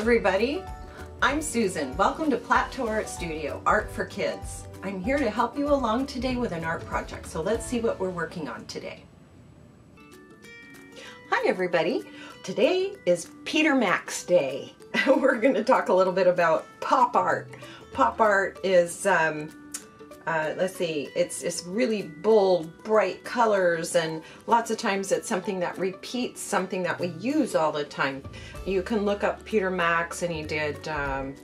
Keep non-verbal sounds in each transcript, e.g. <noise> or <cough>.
everybody. I'm Susan. Welcome to Plateau Art Studio, Art for Kids. I'm here to help you along today with an art project. So let's see what we're working on today. Hi everybody. Today is Peter Max Day. <laughs> we're going to talk a little bit about pop art. Pop art is um, uh, let's see, it's, it's really bold, bright colors, and lots of times it's something that repeats something that we use all the time. You can look up Peter Max, and he did um,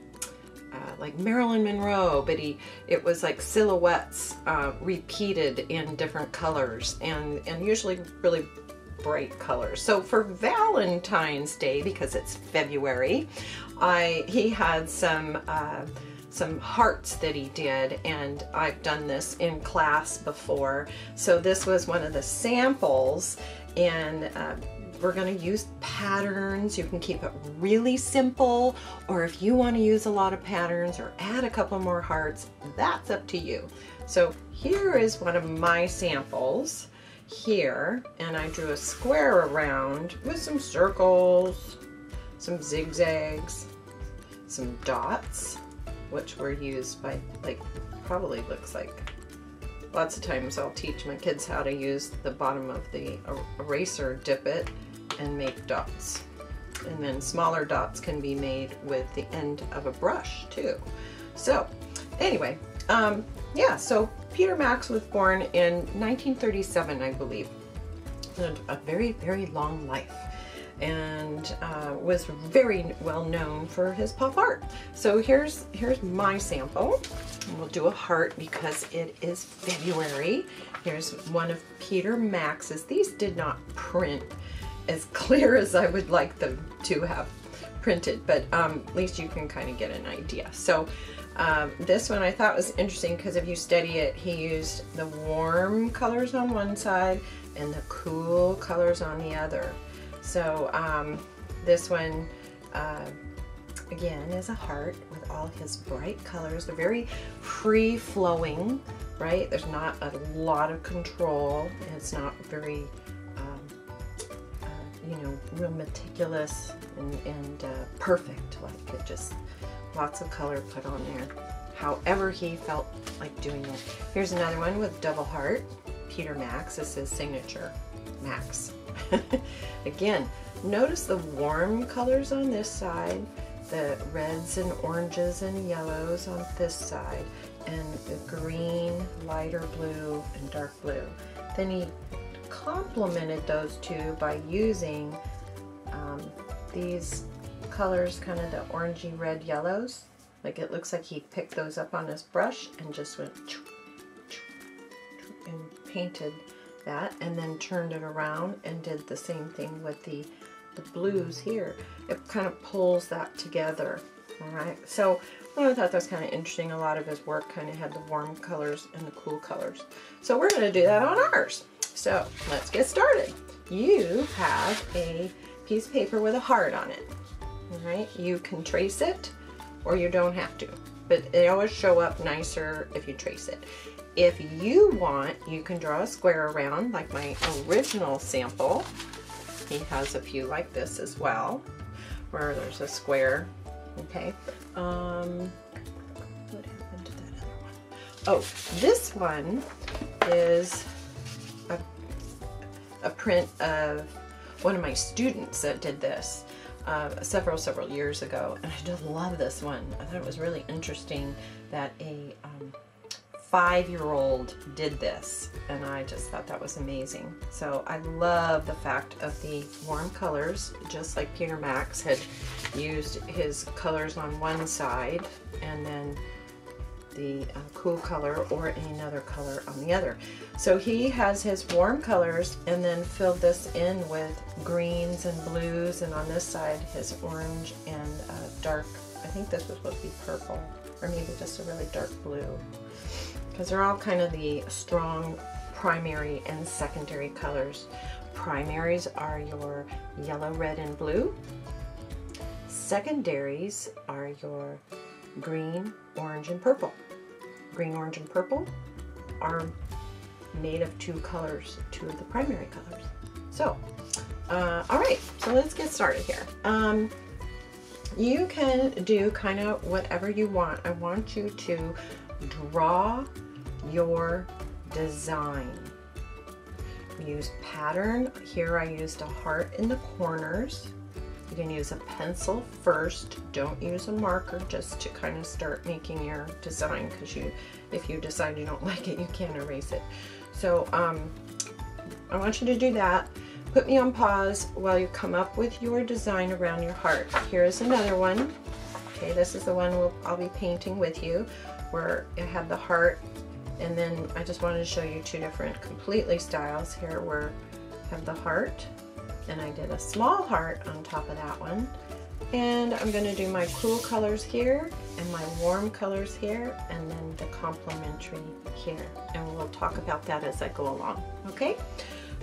uh, like Marilyn Monroe, but he it was like silhouettes uh, repeated in different colors, and and usually really bright colors. So for Valentine's Day, because it's February, I he had some. Some hearts that he did and I've done this in class before. So this was one of the samples and uh, we're going to use patterns. You can keep it really simple or if you want to use a lot of patterns or add a couple more hearts that's up to you. So here is one of my samples here and I drew a square around with some circles some zigzags some dots which were used by like probably looks like lots of times I'll teach my kids how to use the bottom of the eraser dip it and make dots. And then smaller dots can be made with the end of a brush too. So anyway um, yeah so Peter Max was born in 1937 I believe. And a very very long life and uh, was very well known for his pop art. So here's here's my sample. we'll do a heart because it is February. Here's one of Peter Max's. These did not print as <laughs> clear as I would like them to have printed, but um, at least you can kind of get an idea. So um, this one I thought was interesting because if you study it, he used the warm colors on one side and the cool colors on the other. So um, this one, uh, again, is a heart with all his bright colors. They're very free-flowing, right? There's not a lot of control. It's not very, um, uh, you know, real meticulous and, and uh, perfect. Like it just, lots of color put on there. However he felt like doing it. Here's another one with double heart. Peter Max, this is signature Max. <laughs> Again, notice the warm colors on this side, the reds and oranges and yellows on this side, and the green, lighter blue, and dark blue. Then he complemented those two by using um, these colors, kind of the orangey red yellows. Like it looks like he picked those up on his brush and just went and painted that and then turned it around and did the same thing with the, the blues here. It kind of pulls that together. All right, so I thought that was kind of interesting. A lot of his work kind of had the warm colors and the cool colors. So we're going to do that on ours. So let's get started. You have a piece of paper with a heart on it. All right, you can trace it or you don't have to, but they always show up nicer if you trace it. If you want, you can draw a square around like my original sample. He has a few like this as well, where there's a square, okay? Um, what happened to that other one? Oh, this one is a, a print of one of my students that did this. Uh, several, several years ago, and I just love this one. I thought it was really interesting that a um, five-year-old did this and I just thought that was amazing. So I love the fact of the warm colors, just like Peter Max had used his colors on one side and then the uh, cool color or another color on the other. So he has his warm colors and then filled this in with greens and blues and on this side his orange and uh, dark, I think this was supposed to be purple or maybe just a really dark blue because they're all kind of the strong primary and secondary colors. Primaries are your yellow, red, and blue. Secondaries are your green, orange, and purple. Green, orange, and purple are made of two colors, two of the primary colors. So, uh, all right, so let's get started here. Um, you can do kind of whatever you want. I want you to draw your design. Use pattern. Here I used a heart in the corners. You can use a pencil first. Don't use a marker just to kind of start making your design because you, if you decide you don't <laughs> like it, you can't erase it. So um, I want you to do that. Put me on pause while you come up with your design around your heart. Here's another one. Okay, this is the one we'll, I'll be painting with you where it had the heart and then I just wanted to show you two different completely styles here where I have the heart and I did a small heart on top of that one and I'm going to do my cool colors here and my warm colors here and then the complementary here and we'll talk about that as I go along okay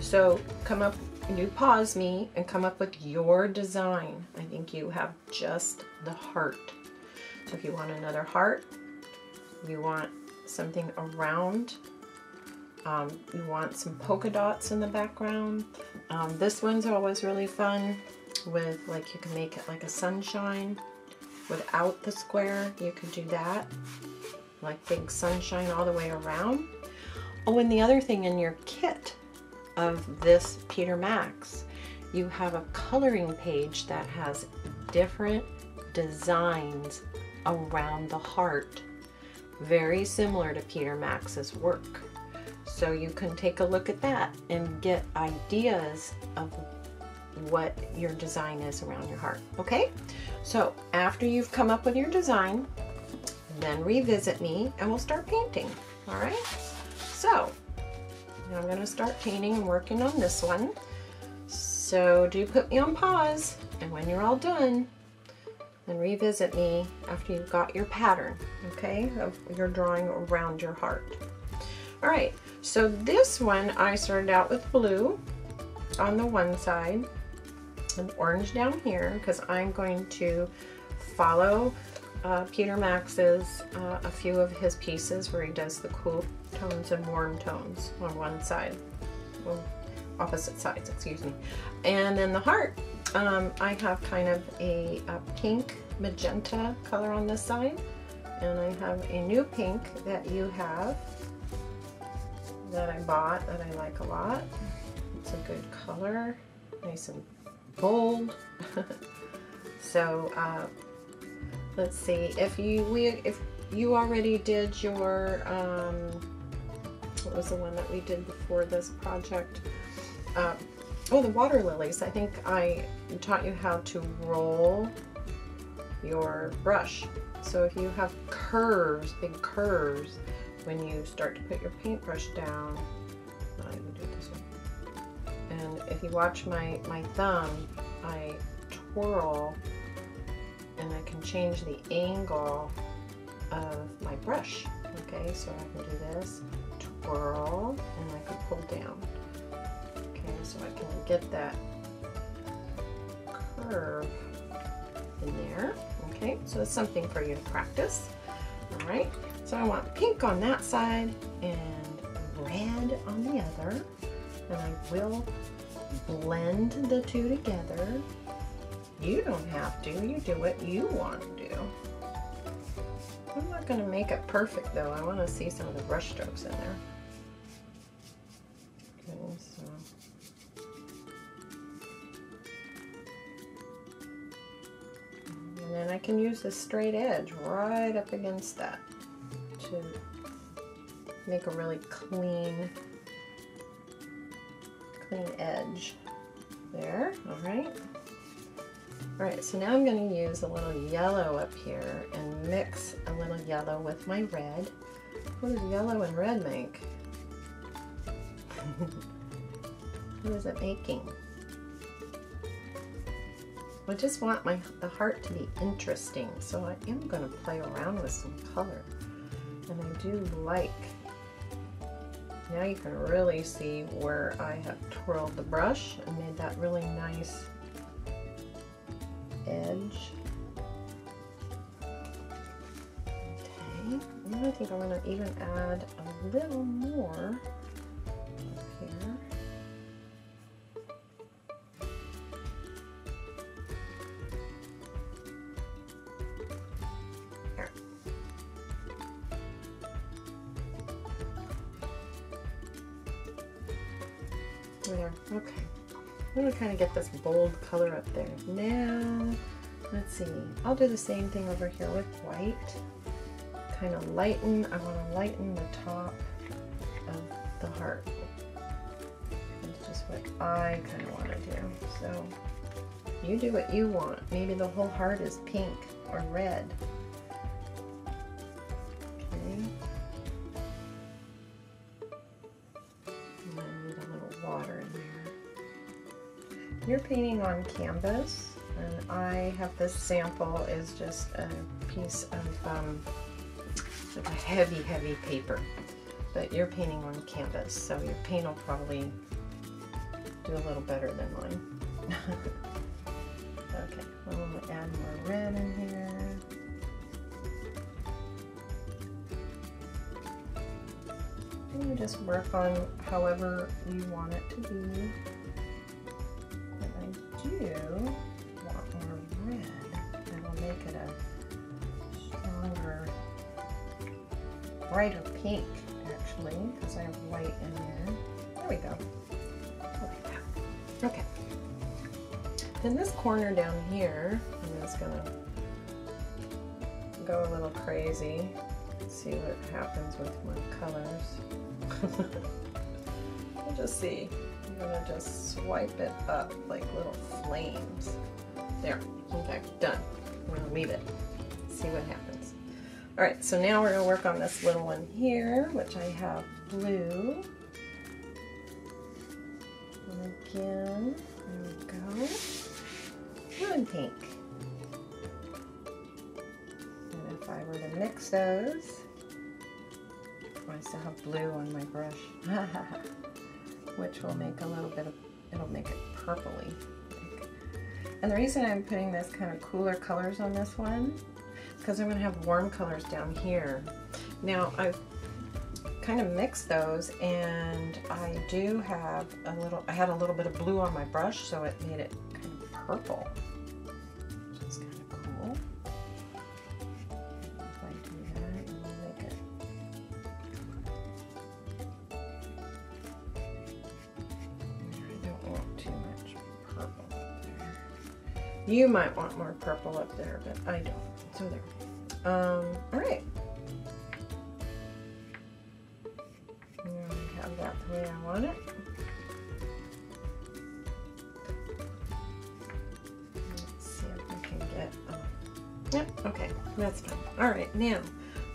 so come up you pause me and come up with your design. I think you have just the heart. So if you want another heart you want something around um, you want some polka dots in the background. Um, this one's always really fun with like you can make it like a sunshine without the square. You could do that like big sunshine all the way around. Oh and the other thing in your kit of this Peter Max you have a coloring page that has different designs around the heart very similar to Peter Max's work so you can take a look at that and get ideas of what your design is around your heart. Okay, so after you've come up with your design, then revisit me and we'll start painting. All right, so I'm going to start painting and working on this one. So do put me on pause and when you're all done, then revisit me after you've got your pattern, okay, of your drawing around your heart. All right, so this one I started out with blue on the one side and orange down here because I'm going to follow uh, Peter Max's, uh, a few of his pieces where he does the cool tones and warm tones on one side, well, opposite sides, excuse me. And then the heart, um, I have kind of a, a pink magenta color on this side, and I have a new pink that you have that I bought that I like a lot. It's a good color, nice and bold. <laughs> so uh, let's see if you we if you already did your um, what was the one that we did before this project? Uh, oh, the water lilies. I think I taught you how to roll your brush. So if you have curves, big curves, when you start to put your paintbrush down, I do this way. And if you watch my, my thumb, I twirl can change the angle of my brush. Okay, so I can do this, twirl, and I can pull down. Okay, so I can get that curve in there. Okay, so it's something for you to practice. All right, so I want pink on that side and red on the other. And I will blend the two together. You don't have to, you do what you want to do. I'm not going to make it perfect though, I want to see some of the brush strokes in there. Okay, so. And then I can use the straight edge right up against that to make a really clean, clean edge there, all right. All right, so now I'm gonna use a little yellow up here and mix a little yellow with my red. What does yellow and red make? <laughs> what is it making? I just want my the heart to be interesting, so I am going to play around with some color. And I do like, now you can really see where I have twirled the brush and made that really nice edge. Okay, I think I'm to even add a little more Gonna get this bold color up there. Now, let's see. I'll do the same thing over here with white. Kind of lighten, I want to lighten the top of the heart. That's just what I kind of want to do. So, you do what you want. Maybe the whole heart is pink or red. You're painting on canvas and I have this sample is just a piece of um, a heavy, heavy paper. But you're painting on canvas, so your paint will probably do a little better than mine. <laughs> okay, I'm going to add more red in here. And you just work on however you want it to be brighter pink, actually, because I have white in there. There we go. Okay. Then this corner down here, I'm just gonna go a little crazy. See what happens with my colors. <laughs> we'll just see. I'm gonna just swipe it up like little flames. There, okay, done. I'm gonna leave it, see what happens. All right, so now we're gonna work on this little one here, which I have blue. And again, there we go. Blue and pink. And if I were to mix those, I still have blue on my brush. <laughs> which will make a little bit of, it'll make it purpley. And the reason I'm putting this kind of cooler colors on this one because I'm going to have warm colors down here. Now I've kind of mixed those and I do have a little, I had a little bit of blue on my brush so it made it kind of purple. Kind of cool. I don't want too much purple there. You might want more purple up there, but I don't. So there. Um, all right. I have that the way I want it. Let's see if can get. Um, yep. Okay, that's fine. All right, now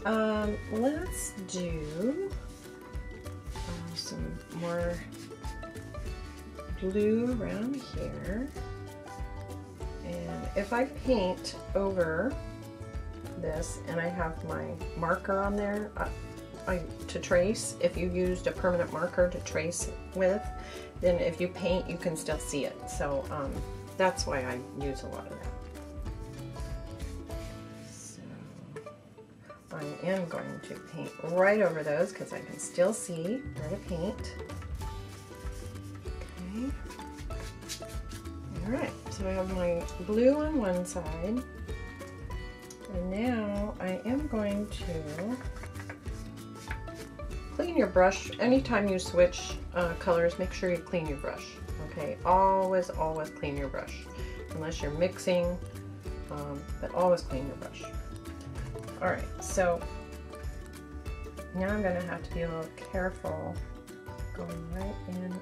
um, let's do uh, some more blue around here And if I paint over this and I have my marker on there uh, I, to trace, if you used a permanent marker to trace with, then if you paint you can still see it. So um, that's why I use a lot of that. So I am going to paint right over those because I can still see where to paint. Okay. All right. So I have my blue on one side. Now I am going to clean your brush. Anytime you switch uh, colors, make sure you clean your brush. Okay, always, always clean your brush. Unless you're mixing, um, but always clean your brush. All right, so now I'm gonna have to be a little careful going right in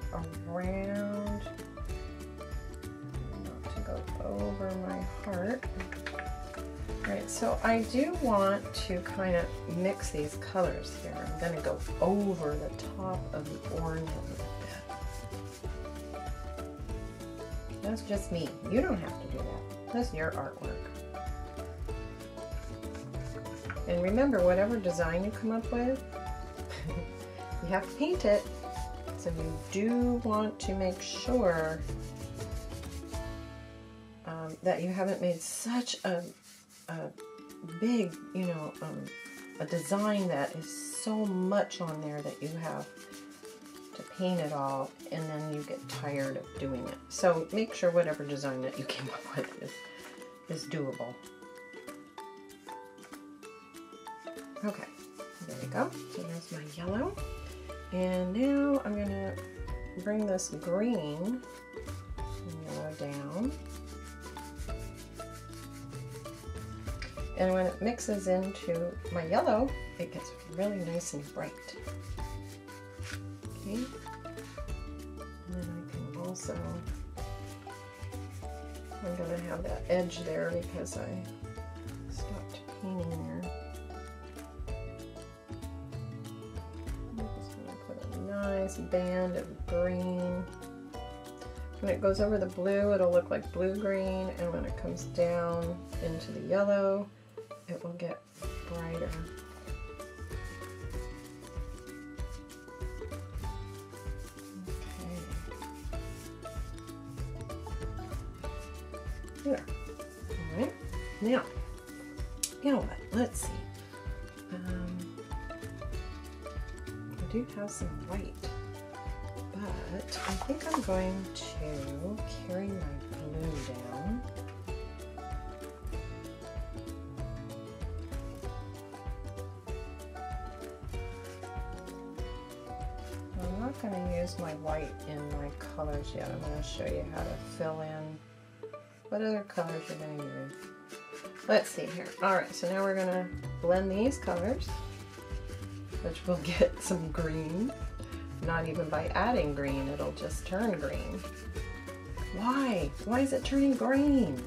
around not to go over my heart. Alright, so I do want to kind of mix these colors here. I'm going to go over the top of the orange a little bit. That's just me. You don't have to do that. That's your artwork. And remember, whatever design you come up with, <laughs> you have to paint it. So you do want to make sure um, that you haven't made such a, a big, you know, um, a design that is so much on there that you have to paint it all and then you get tired of doing it. So make sure whatever design that you came <laughs> up with is, is doable. Okay, there we go. So there's my yellow. And now I'm to bring this green yellow down. And when it mixes into my yellow, it gets really nice and bright. Okay. And then I can also, I'm going to have that edge there because I stopped painting there. I'm just going to put a nice band of green. When it goes over the blue, it'll look like blue-green, and when it comes down into the yellow, it will get brighter. Okay. There. All right. Now, you know what? Let's see. Um, I do have some white, but I think I'm going to carry my blue down. I'm going to show you how to fill in what other colors you're going to use. Let's see here. Alright, so now we're going to blend these colors, which will <laughs> get some green. Not even by adding green, it'll just turn green. Why? Why is it turning green?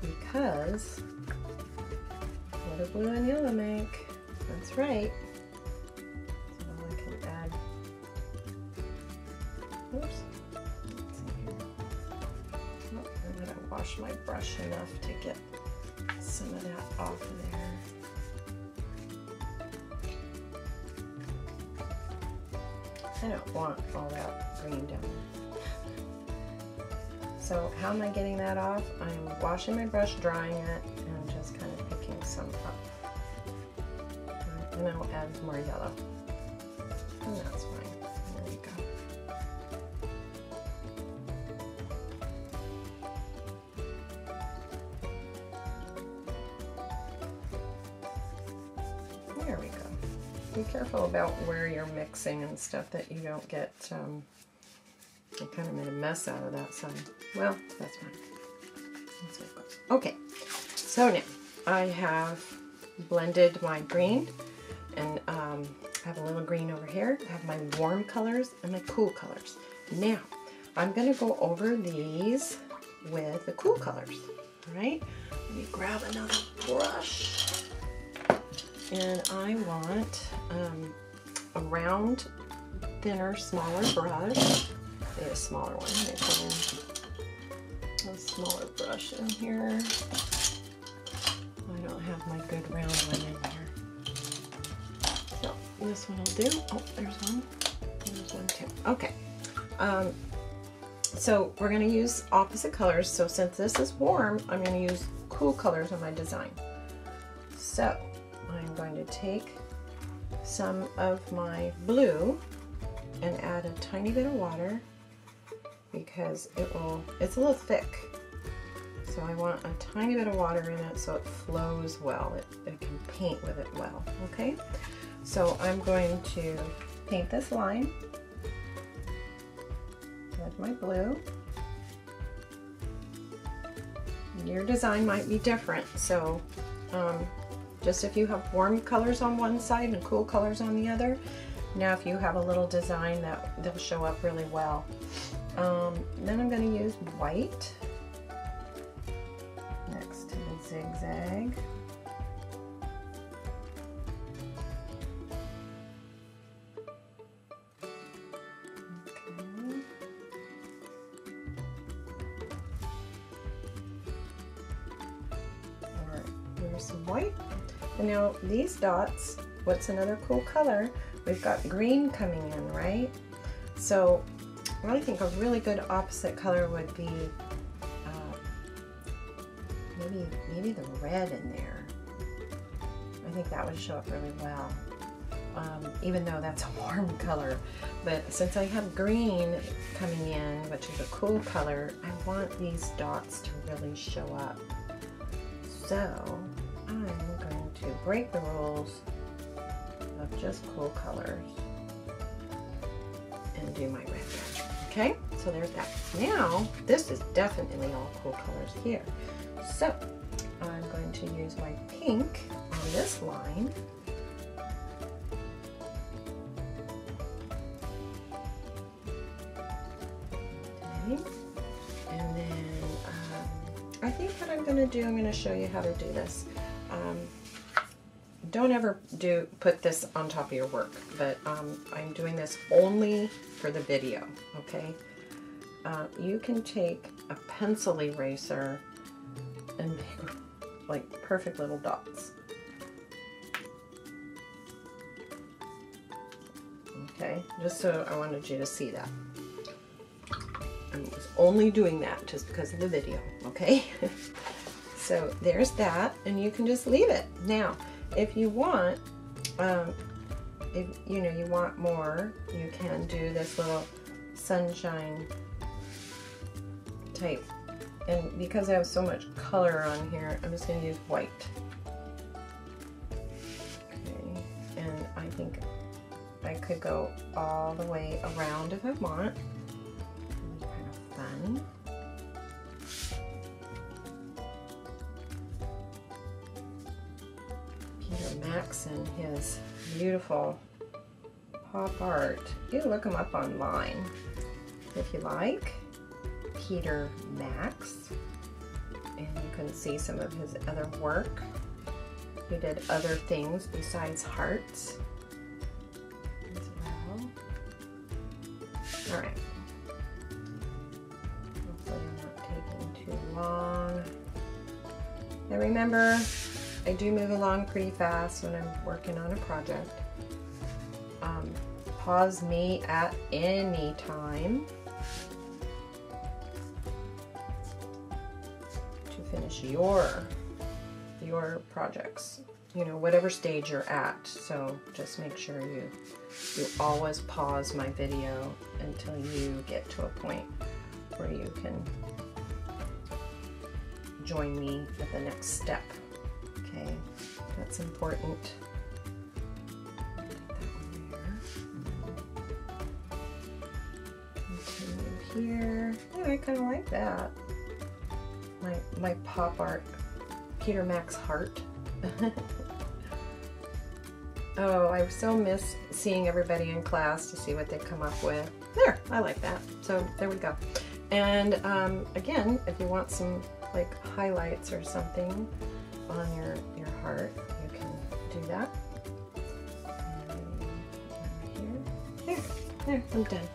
Because what do blue and yellow make? That's right. Off there. I don't want all that green down there. So how am I getting that off? I'm washing my brush, drying it, and just kind of picking some up. And I'll add more yellow. And that's fine. Be careful about where you're mixing and stuff that you don't get, um, I kind of made a mess out of that side. Well, that's fine. Okay, so now I have blended my green and um, I have a little green over here. I have my warm colors and my cool colors. Now, I'm going to go over these with the cool colors. All right, let me grab another brush and I want um, a round, thinner, smaller brush. A smaller one. A smaller brush in here. I don't have my good round one in here. So this one will do. Oh, there's one. There's one too. Okay. Um, so we're going to use opposite colors. So since this is warm, I'm going to use cool colors on my design. So to take some of my blue and add a tiny bit of water because it will, it's a little thick. So I want a tiny bit of water in it so it flows well. It, it can paint with it well, okay? So I'm going to paint this line with my blue. Your design might be different, so um, just if you have warm colors on one side and cool colors on the other. Now if you have a little design that they'll show up really well. Um, then I'm going to use white next to the zigzag. These dots, what's another cool color? We've got green coming in, right? So I think a really good opposite color would be uh, maybe maybe the red in there. I think that would show up really well. Um, even though that's a <laughs> warm color. But since I have green coming in, which is a cool color, I want these dots to really show up. So to break the rules of just cool colors. and do my red. Okay, so there's that. Now, this is definitely all cool colors here. So, I'm going to use my pink on this line. And then um, I think what I'm going to do, I'm going to show you how to do this. Um, don't ever do put this on top of your work, but um, I'm doing this only for the video, okay? Uh, you can take a pencil eraser and make like perfect little dots. Okay, just so I wanted you to see that. I was only doing that just because of the video, okay? <laughs> so there's that, and you can just leave it. Now, if you want, um, if you know you want more, you can do this little sunshine type. And because I have so much color on here, I'm just going to use white. Okay, and I think I could go all the way around if I want. Kind of fun. And his beautiful pop art. You look him up online if you like. Peter Max. And you can see some of his other work. He did other things besides hearts as well. Alright. Hopefully I'm not taking too long. Now remember, I do move along pretty fast when I'm working on a project. Um, pause me at any time. To finish your your projects you know whatever stage you're at. So just make sure you you always pause my video until you get to a point where you can join me at the next step Okay, that's important. Here. Yeah, I kind of like that. My my pop art, Peter Max heart. <laughs> oh, I so miss seeing everybody in class to see what they come up with. There, I like that. So there we go. And um, again, if you want some like highlights or something, on your, your heart, you can do that. Here. There, there, I'm done.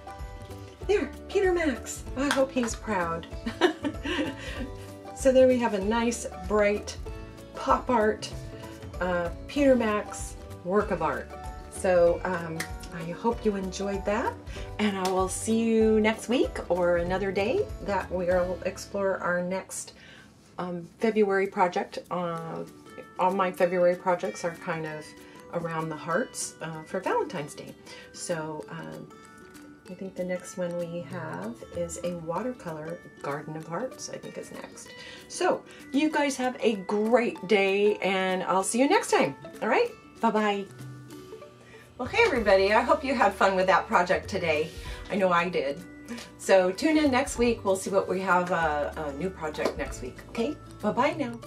There, Peter Max. I hope he's proud. <laughs> so there we have a nice, bright pop art uh, Peter Max work of art. So um, I hope you enjoyed that and I will see you next week or another day that we'll explore our next um, February project. Uh, all my February projects are kind of around the hearts uh, for Valentine's Day. So um, I think the next one we have is a watercolor Garden of Hearts, I think is next. So you guys have a great day and I'll see you next time. All right, bye-bye. Well, hey everybody, I hope you had fun with that project today. I know I did. So tune in next week. We'll see what we have uh, a new project next week. Okay, bye-bye now.